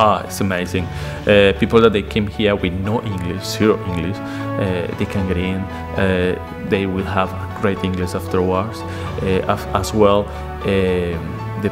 Ah, it's amazing. Uh, people that they came here with no English, zero English, uh, they can get in. Uh, they will have great English afterwards. Uh, as well, um, the,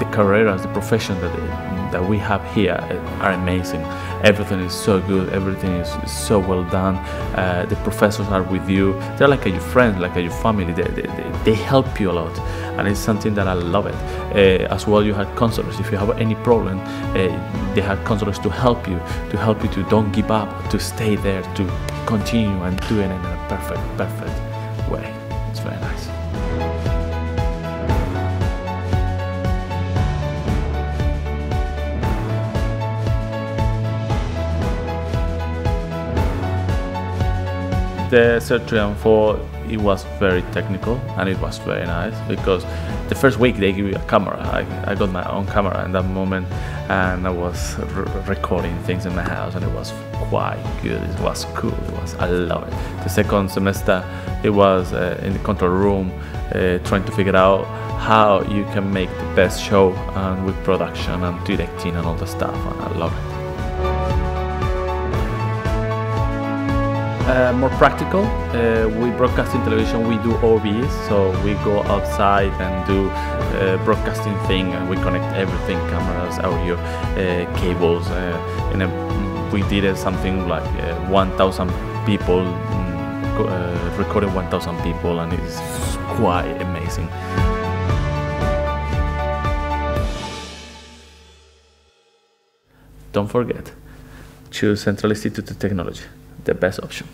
the careers, the profession that that we have here are amazing. Everything is so good, everything is so well done. Uh, the professors are with you, they're like your friends, like your family, they, they, they, help you a lot. And it's something that I love it. Uh, as well, you have counselors. If you have any problem, uh, they have counselors to help you, to help you to don't give up, to stay there, to continue and do it in a perfect, perfect way. It's very nice. the Z3M4 it was very technical and it was very nice because the first week they give you a camera. I, I got my own camera in that moment and I was recording things in my house and it was quite good. It was cool. It was I love it. The second semester it was uh, in the control room uh, trying to figure out how you can make the best show and with production and directing and all the stuff and I love it. Uh, more practical. Uh, we broadcasting television, we do OBs, so we go outside and do uh, broadcasting thing, and we connect everything: cameras, audio, uh, cables. and uh, we did something like 1,000 people, um, recording 1,000 people, and it's quite amazing. Don't forget, choose Central Institute of Technology the best option.